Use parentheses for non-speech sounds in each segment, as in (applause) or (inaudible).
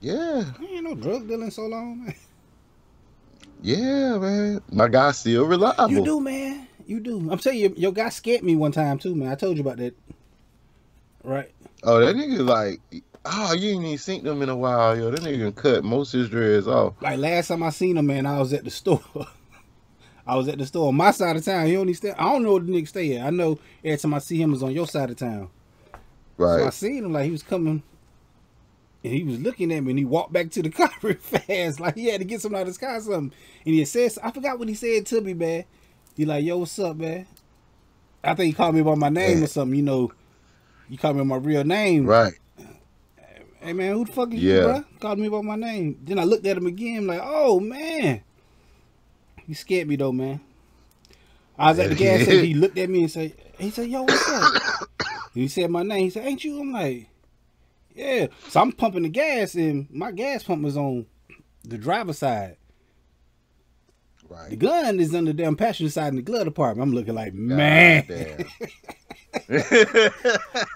Yeah. I ain't no drug dealing so long, man. Yeah, man. My guy's still reliable. You do, man. You do. I'm telling you, your guy scared me one time too, man. I told you about that. Right. Oh, that nigga like, oh, you ain't even seen them in a while, yo. That nigga cut most of his dreads off. Like last time I seen him, man, I was at the store. (laughs) I was at the store on my side of town. He only stay. I don't know where the nigga stay at. I know every time I see him is on your side of town. Right. So I seen him like he was coming, and he was looking at me, and he walked back to the (laughs) car real fast, like he had to get something out of his car or something. And he said, I forgot what he said to me, man. He like, yo, what's up, man? I think he called me by my name Yeah. or something. You know, you called me my real name. right. Hey man, who the fuck is Yeah. you, bro? Called me by my name. Then I looked at him again, like, oh man. He scared me though, man. I was at the gas station. (laughs) He looked at me and said, he said, yo, what's up? And (coughs) he said my name. He said, ain't you? I'm like, yeah. So I'm pumping the gas and my gas pump is on the driver's side. Right. The gun is on the damn passenger side in the glove department. I'm looking like, man.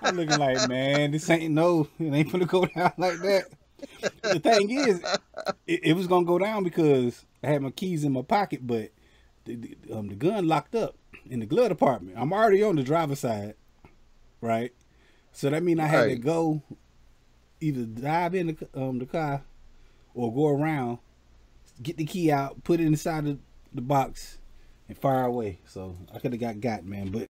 I'm looking like, man, this ain't no, it ain't gonna go (laughs) down like that. The thing is, it, it was gonna go down because I had my keys in my pocket, but the, the, um, the gun locked up in the glove department. I'm already on the driver's side, right? So that means I had to go either dive in the, um, the car or go around, get the key out, put it inside the, the box, and fire away. So I could have got got, man. But